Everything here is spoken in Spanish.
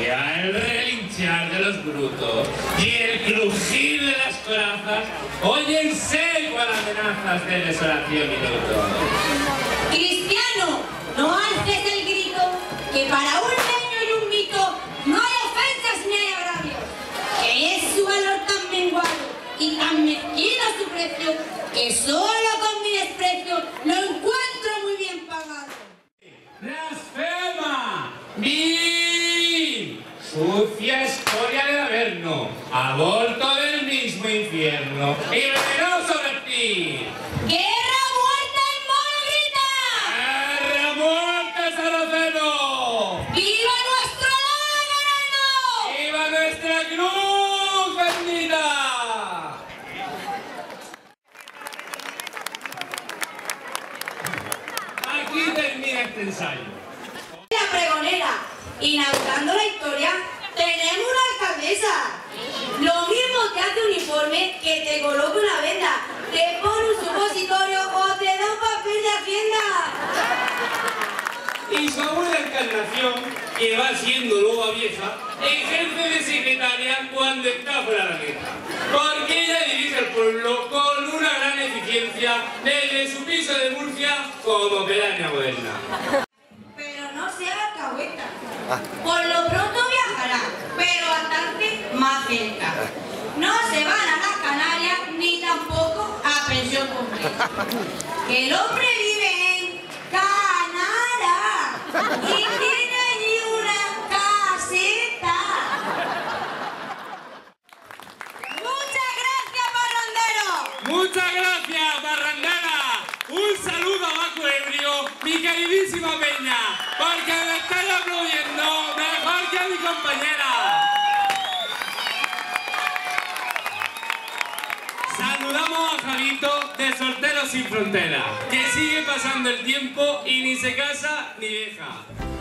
policía, el relinchar de los brutos y el crujir de las corazas óyense igual amenazas de desolación y luto. Cristiano, no alces el grito, que para un leño y un mito no hay ofensas ni hay agravios, que es su valor tan menguado y tan mezquino su precio, que solo con mi desprecio lo encuentro muy bien pagado. ¡Blasfema! Aborto del mismo infierno y venenoso reptil. ¡Guerra, muerte y mono grita! ¡Guerra, muerte, Saraceno! ¡Viva nuestro lado! ¡Viva nuestra cruz bendita! Aquí termina este ensayo. La pregonera, inaugurando la historia, tenemos una alcaldesa. Lo mismo te hace uniforme que te coloca una venda, te pone un supositorio o te da un papel de hacienda. Y su abuela Encarnación, que va siendo loba vieja, ejerce de secretaria cuando está fuera de la mesa. Porque ella dirige el pueblo con una gran eficiencia desde su piso de Murcia como pedánea moderna. No se van a las Canarias ni tampoco a pensión completa. El hombre vive en Canara y tiene allí una caseta. Muchas gracias, parrandero. Muchas gracias, Barrandana. Un saludo a Baco Ebrio, mi queridísima Peña, porque me estáis aplaudiendo mejor que a mi compañera. De Solteros Sin Fronteras, que sigue pasando el tiempo y ni se casa ni deja.